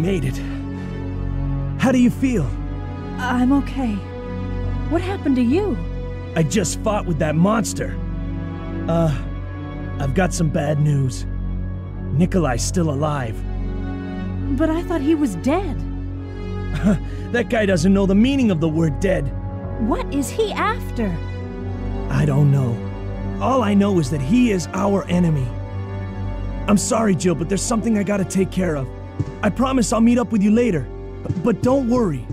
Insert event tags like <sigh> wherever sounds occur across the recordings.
made it. How do you feel? I'm okay. What happened to you? I just fought with that monster. Uh, I've got some bad news. Nikolai's still alive. But I thought he was dead. <laughs> that guy doesn't know the meaning of the word dead. What is he after? I don't know. All I know is that he is our enemy. I'm sorry, Jill, but there's something I gotta take care of. I promise I'll meet up with you later. But don't worry.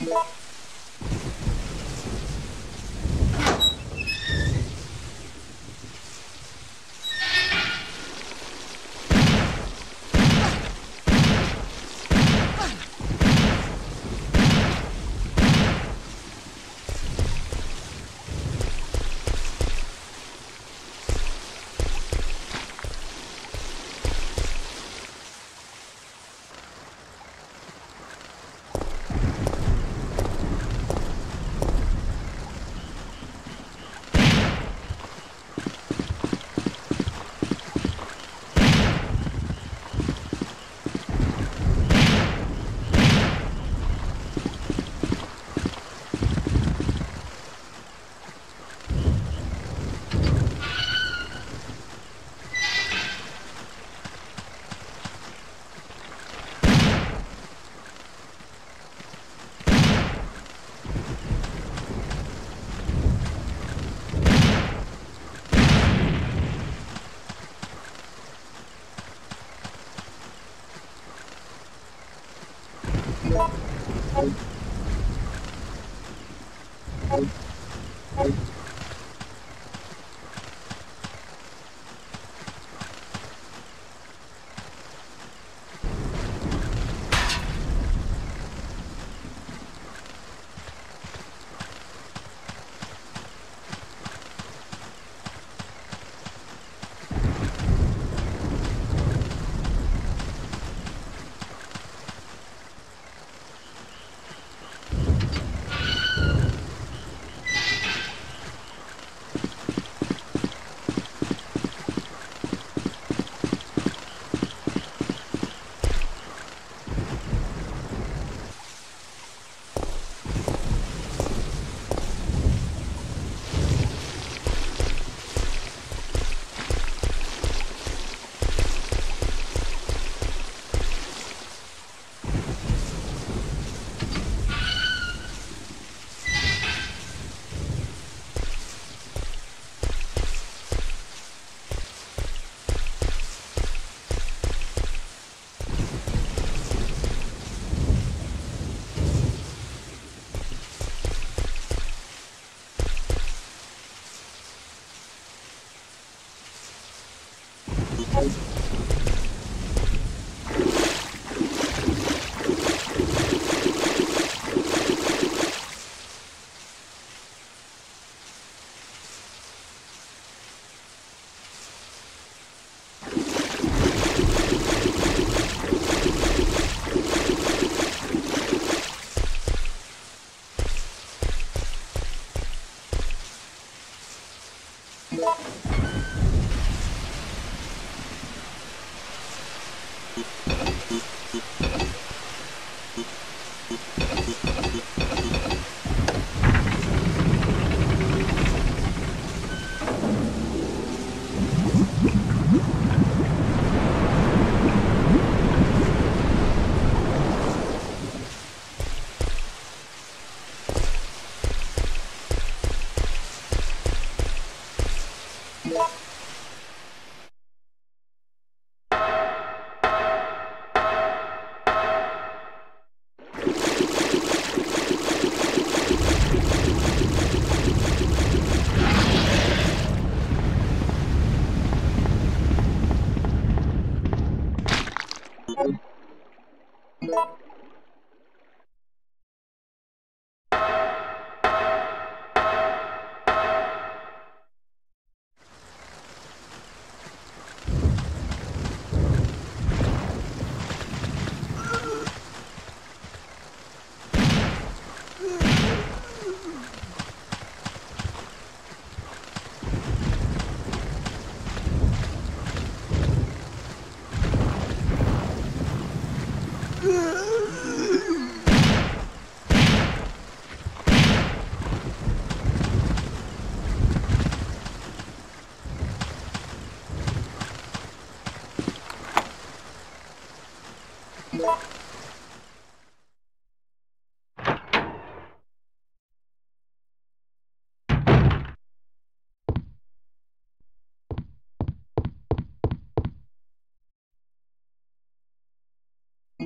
Yeah.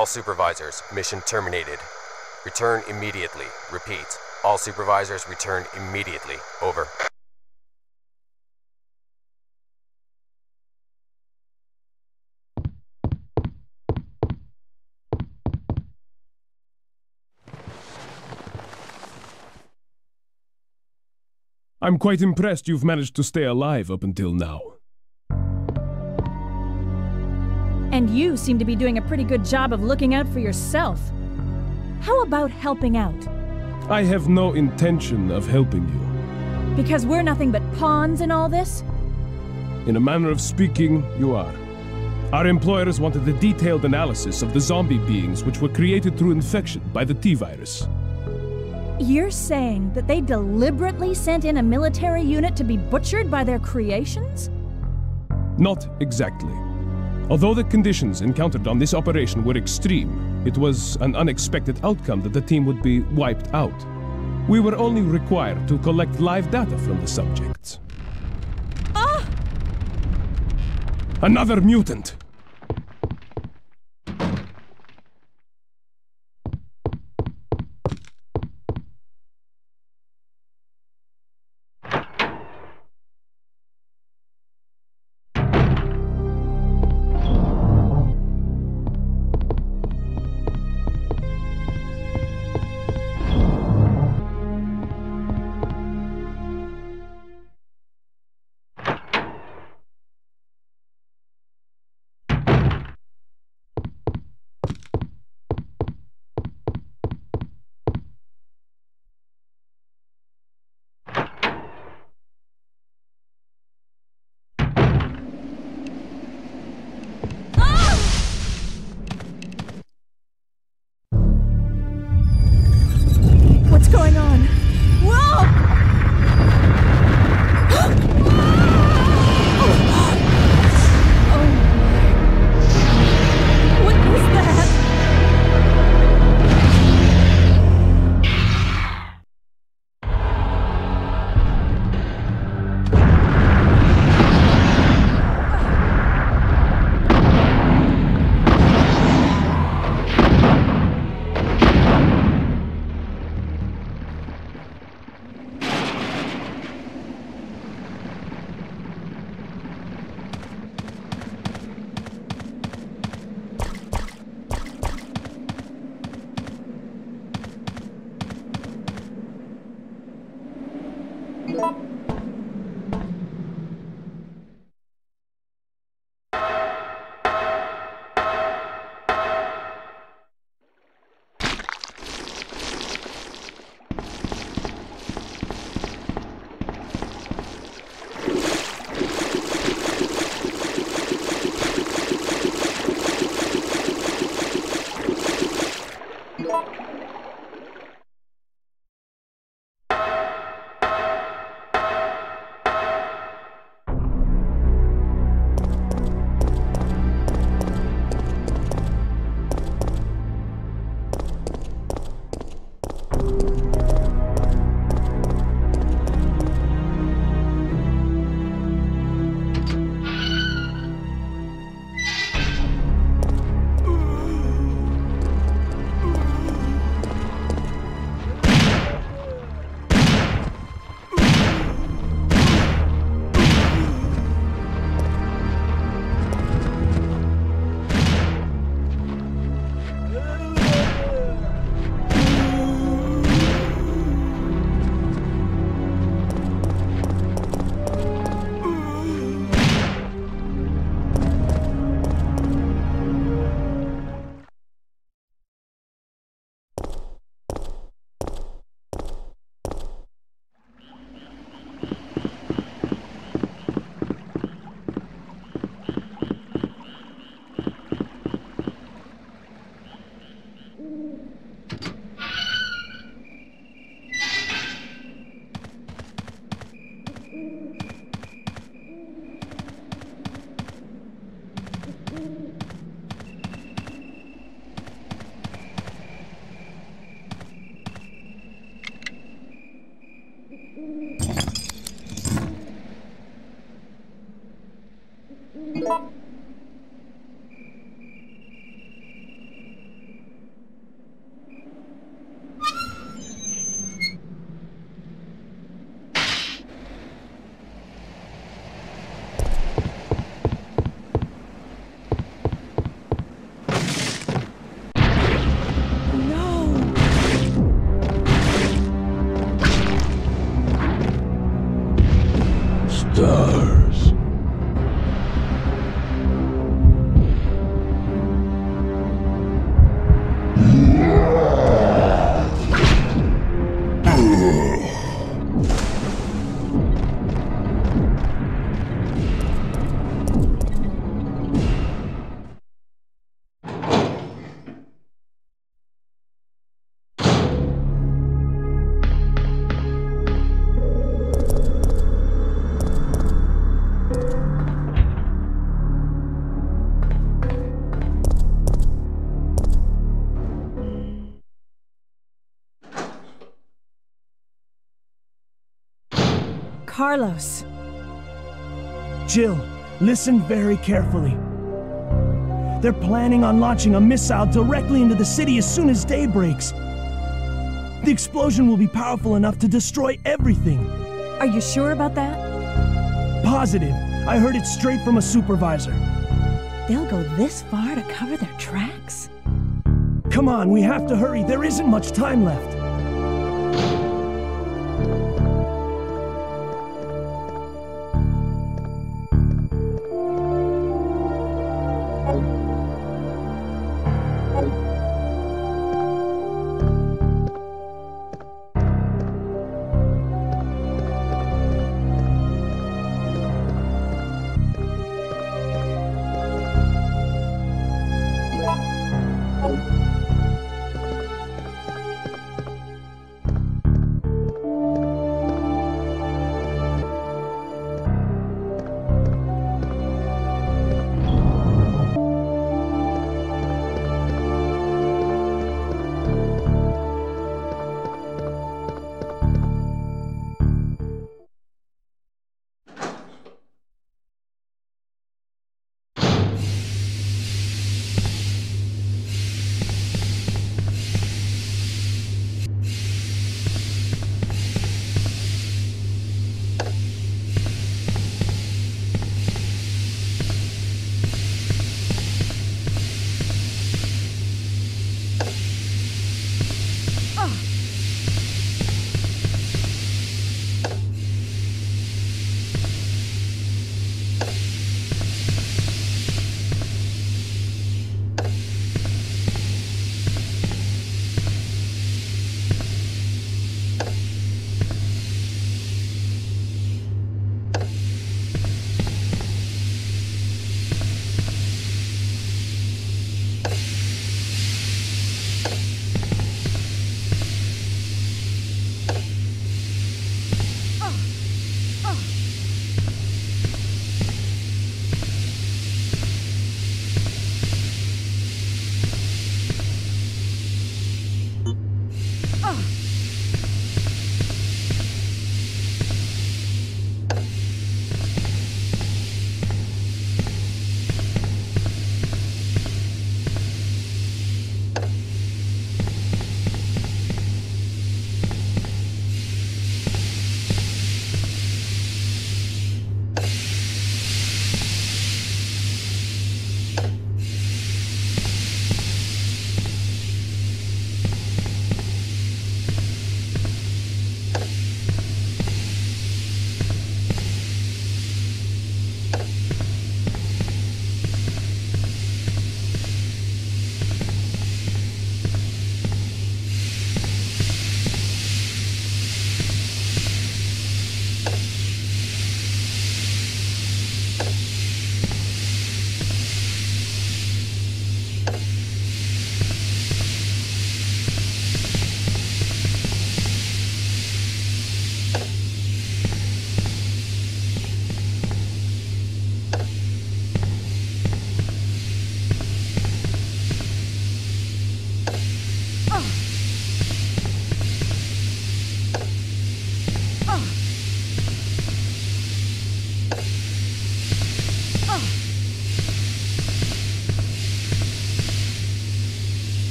All supervisors, mission terminated. Return immediately. Repeat. All supervisors return immediately. Over. I'm quite impressed you've managed to stay alive up until now. And you seem to be doing a pretty good job of looking out for yourself. How about helping out? I have no intention of helping you. Because we're nothing but pawns in all this? In a manner of speaking, you are. Our employers wanted a detailed analysis of the zombie beings which were created through infection by the T-virus. You're saying that they deliberately sent in a military unit to be butchered by their creations? Not exactly. Although the conditions encountered on this operation were extreme, it was an unexpected outcome that the team would be wiped out. We were only required to collect live data from the subjects. Ah! Another mutant! Carlos. Jill, listen very carefully. They're planning on launching a missile directly into the city as soon as day breaks. The explosion will be powerful enough to destroy everything. Are you sure about that? Positive. I heard it straight from a supervisor. They'll go this far to cover their tracks? Come on, we have to hurry. There isn't much time left.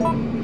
Thank you.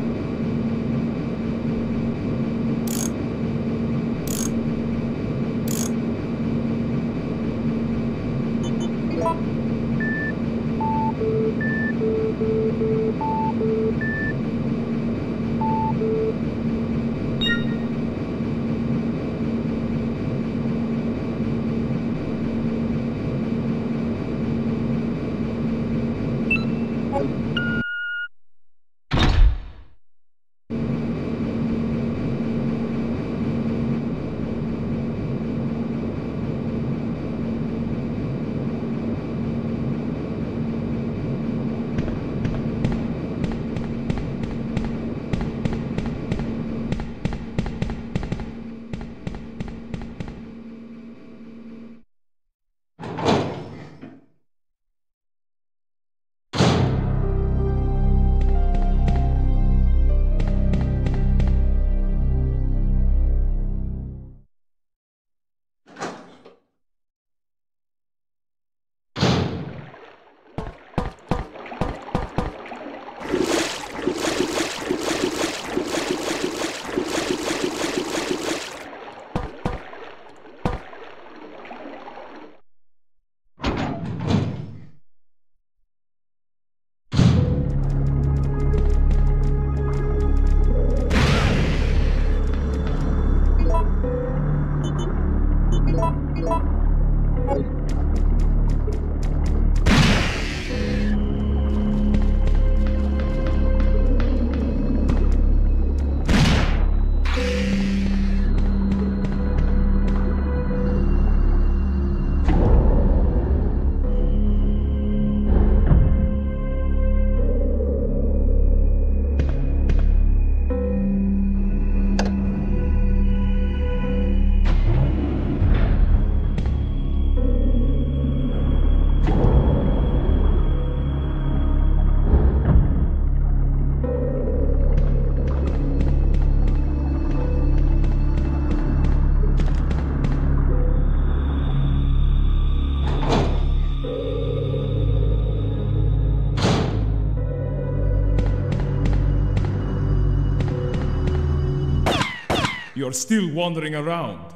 You're still wandering around.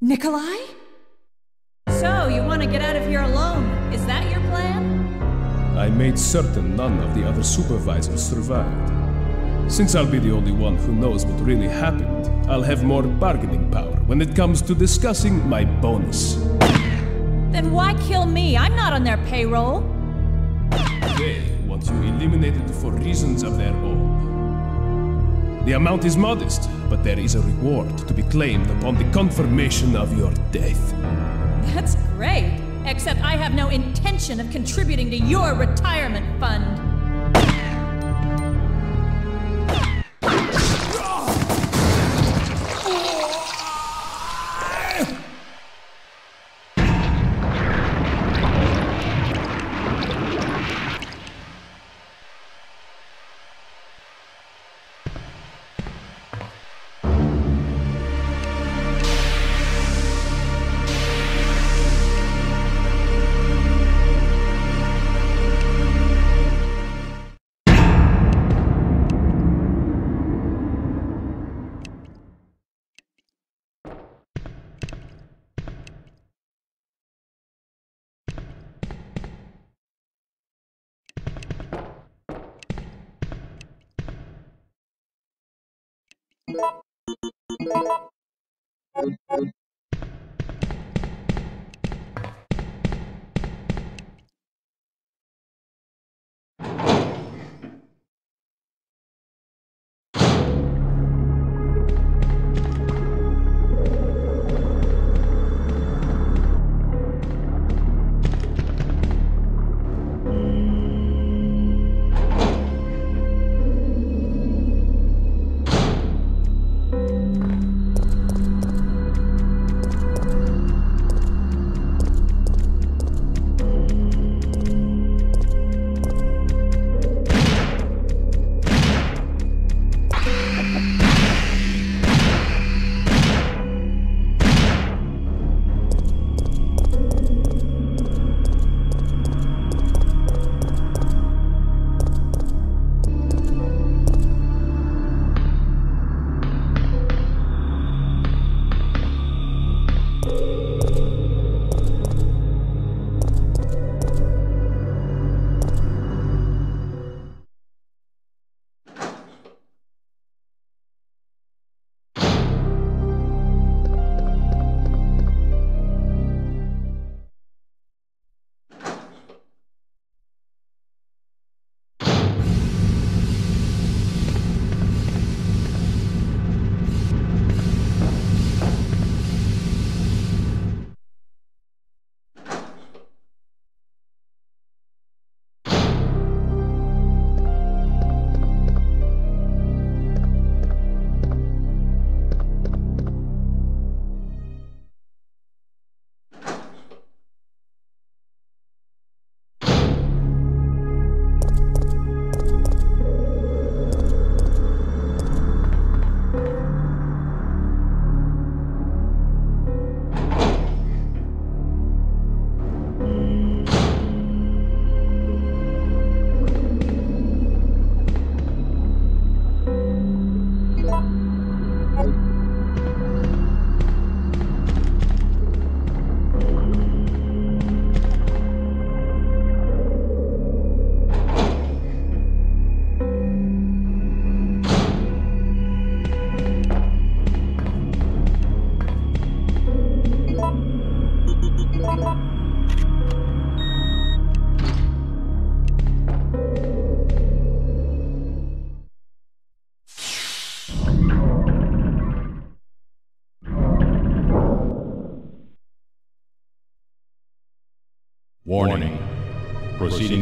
Nikolai? So, you want to get out of here alone? Is that your plan? I made certain none of the other supervisors survived. Since I'll be the only one who knows what really happened, I'll have more bargaining power when it comes to discussing my bonus. Then why kill me? I'm not on their payroll. They want you eliminated for reasons of their own. The amount is modest, but there is a reward to be claimed upon the confirmation of your death. That's great. Except I have no intention of contributing to your retirement fund. Thank you.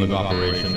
Proceeding with operation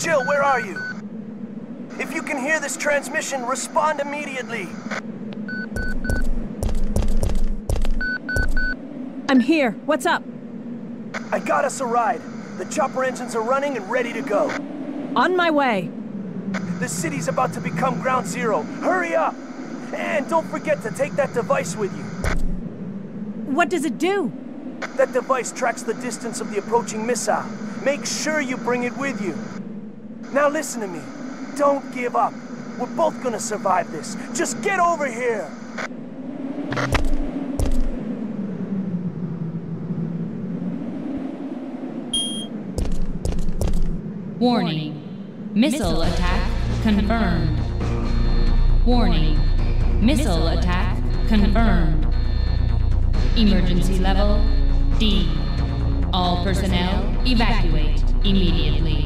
Jill! Where are you? If you can hear this transmission, respond immediately. I'm here. What's up? I got us a ride. The chopper engines are running and ready to go. On my way. The city's about to become ground zero. Hurry up! And don't forget to take that device with you. What does it do? That device tracks the distance of the approaching missile. Make sure you bring it with you. Now listen to me. Don't give up. We're both gonna survive this. Just get over here! Warning. Missile attack confirmed. Warning. Missile attack confirmed. Emergency level D. All personnel evacuate immediately.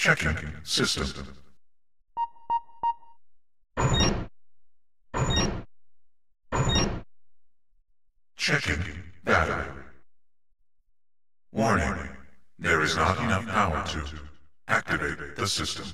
Checking system. Checking battery. Warning. There is not enough power to activate the system.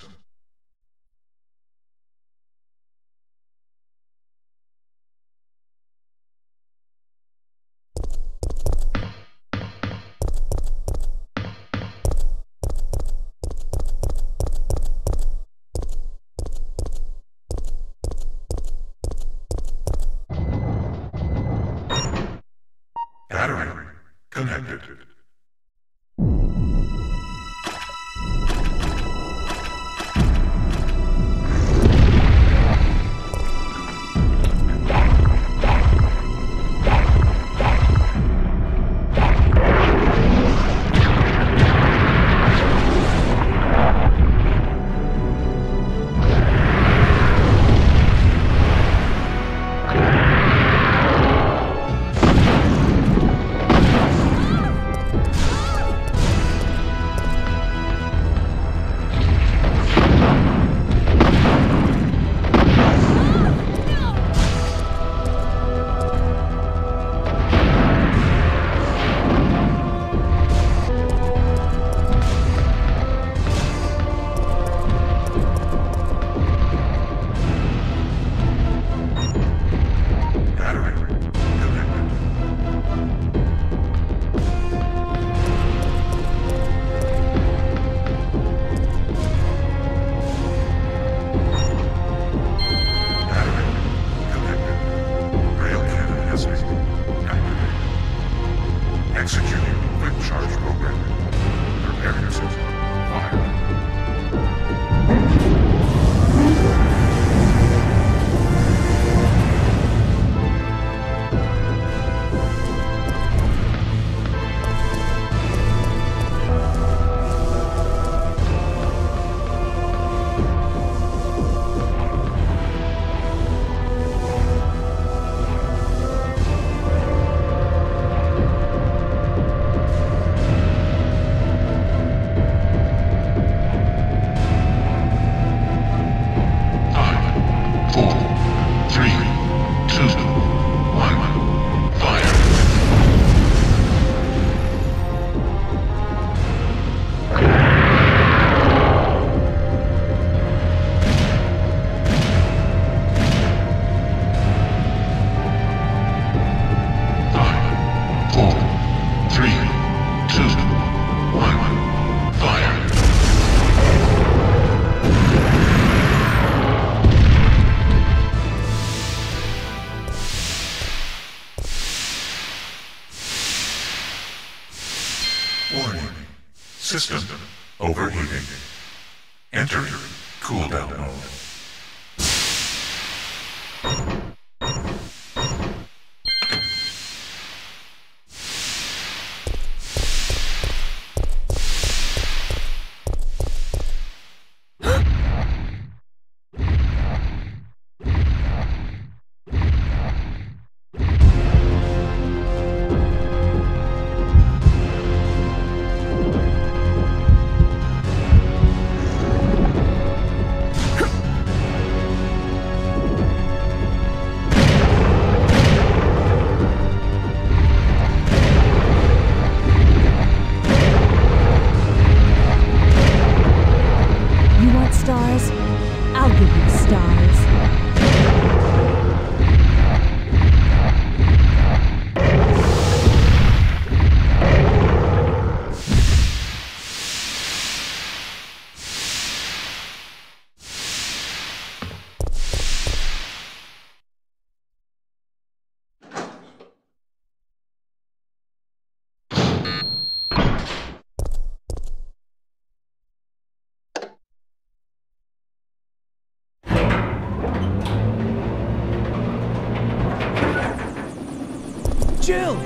Jill!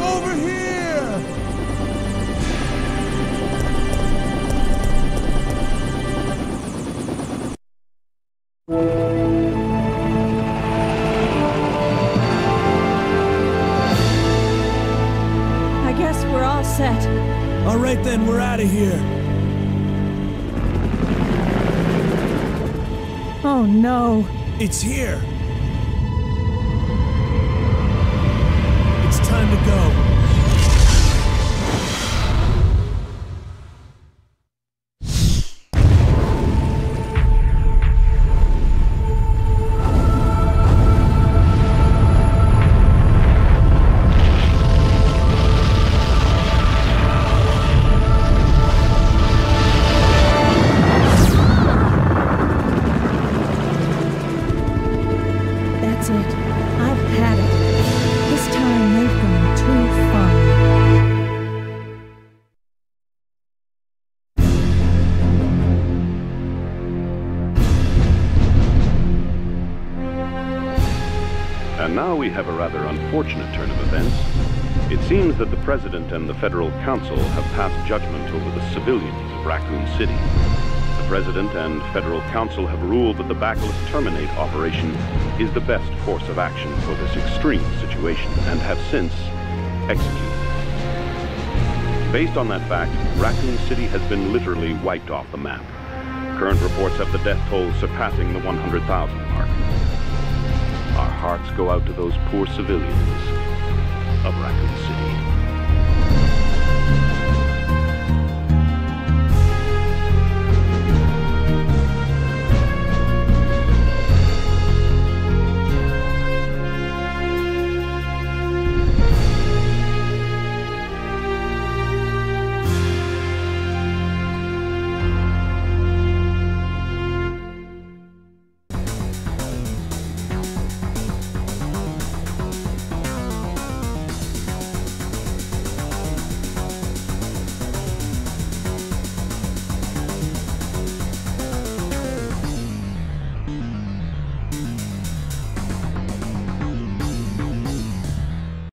Over here! I guess we're all set. All right then, we're out of here. Oh no. It's here. And the Federal Council have passed judgment over the civilians of Raccoon City. The President and Federal Council have ruled that the Bacillus Terminate operation is the best course of action for this extreme situation and have since executed. Based on that fact, Raccoon City has been literally wiped off the map. Current reports have the death toll surpassing the 100,000 mark. Our hearts go out to those poor civilians of Raccoon City.